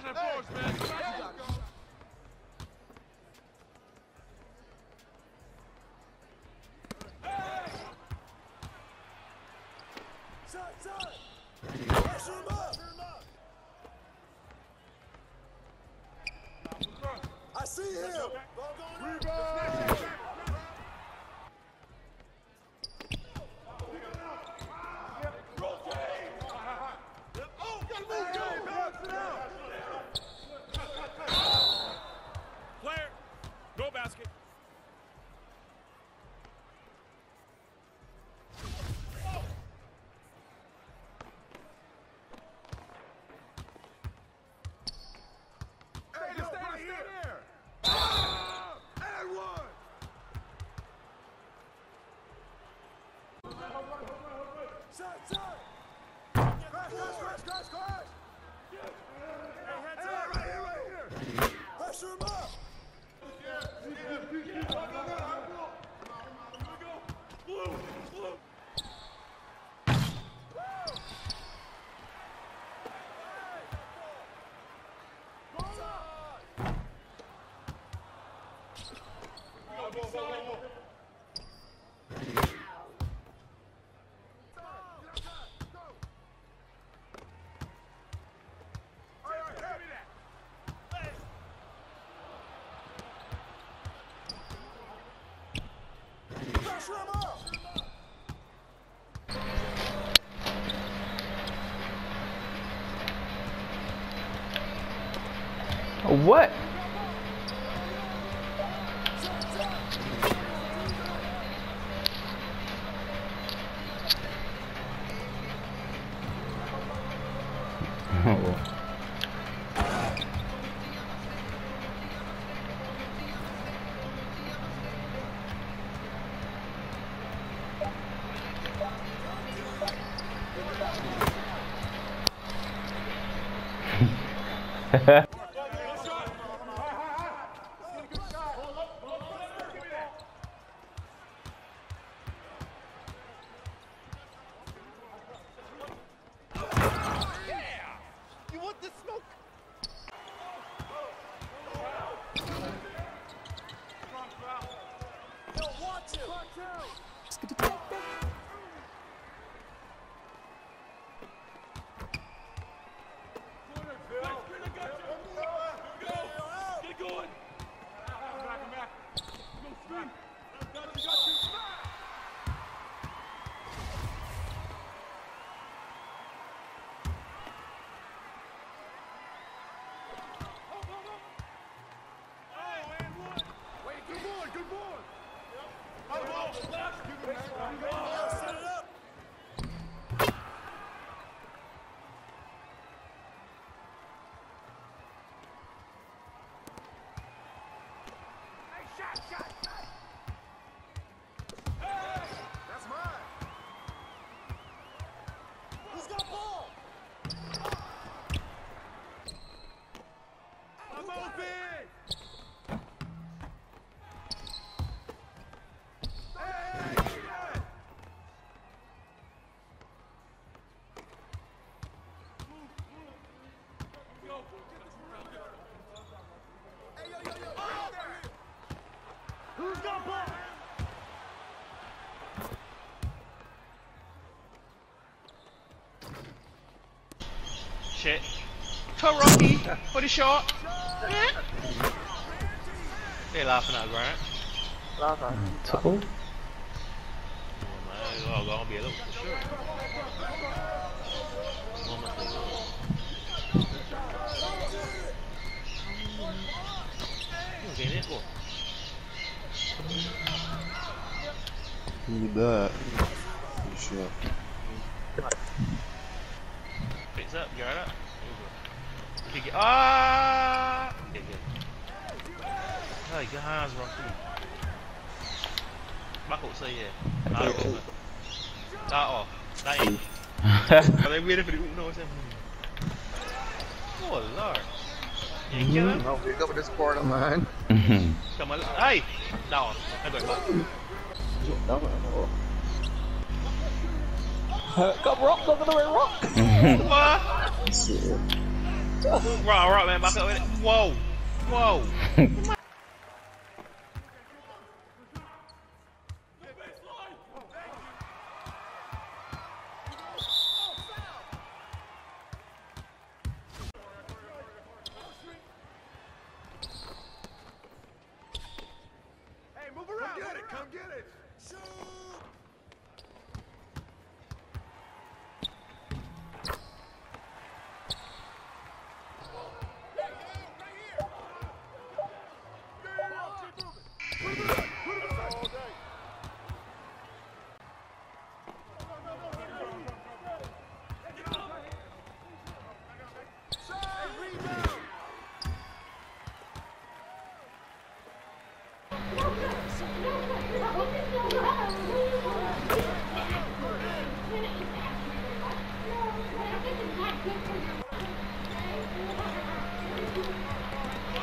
Pressure force, man. I see him. Player, go basket. Stay, stay, stay there. And one. Shot, shot. Crash, crash, crash, crash, crash. Hey, right here, right here. Pressure him up. What? Oh. Shit. Rocky for the shot. They're laughing at Grant. Two? Oh, go on, be a little for sure. Okay, this one. Need that. For sure. Fix up, guard up. Kick it. Ah! Kick it. Hey, get hands Rocky. Back up, say yeah. Out of over. That off. That in. Are they waiting for the no what's happening? Oh lord. You ain't get? No, pick up this part of mine. Come on. Hey! That one. I got it. Got rock, look at the way rock. What? Right, alright, man, back up with it. Whoa! Whoa! Hey, move around. Come get it. Come get it. Shoot.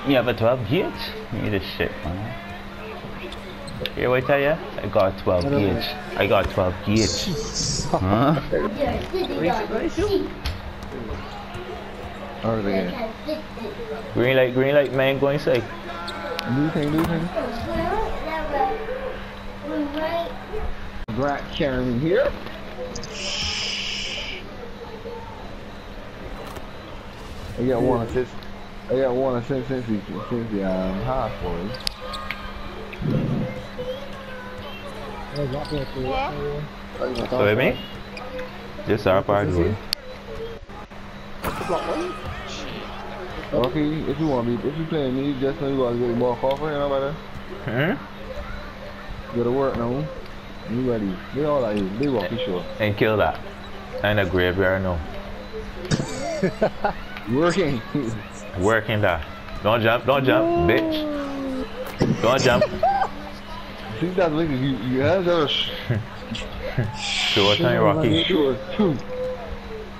You have a 12 gauge? Need this shit, man. Here, what I tell ya? I got a 12 gauge. I got a 12 gauge. Huh? Or the game. Green light, green light, man, go inside. Do thing, do thing. Brat Karen here. I got one assist. I got one assist since the since the um, high school. So with me? Just our part, dude. Rocky, if you want me, if you playing me, just know you gotta get more coffee, you know about that? Hmm? Go to work now. You ready? They all like you. They walk you sure. And kill that. And a graveyard now. Working. Working that. Don't jump, don't jump, bitch. Don't jump. See that look you you have those Sure thing, Rocky. Sure. Two.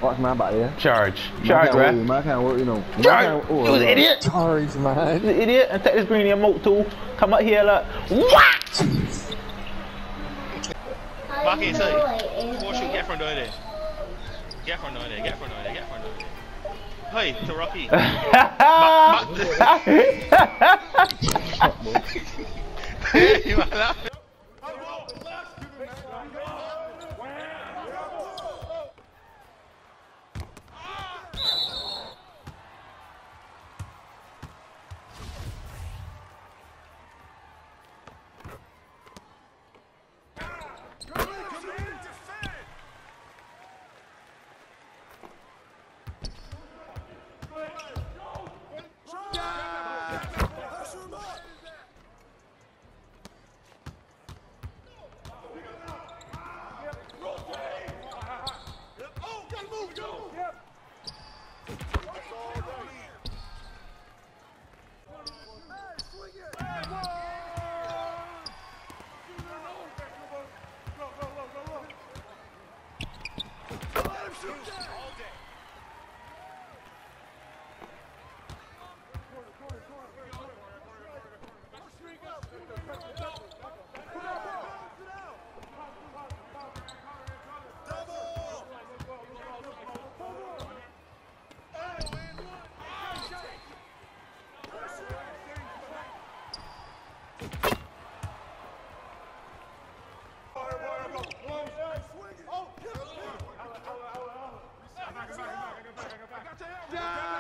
Watch my body, yeah? Charge. Charge, kind of work, right? My kind of work, you know. My Charge. kind of- oh, You was uh, idiot. Charge, man. You idiot. And take this green in your mouth too. Come up here, like, what? Back inside. Force you, get from door there. Get from door there, get from door there, get from door there. Hey, to Come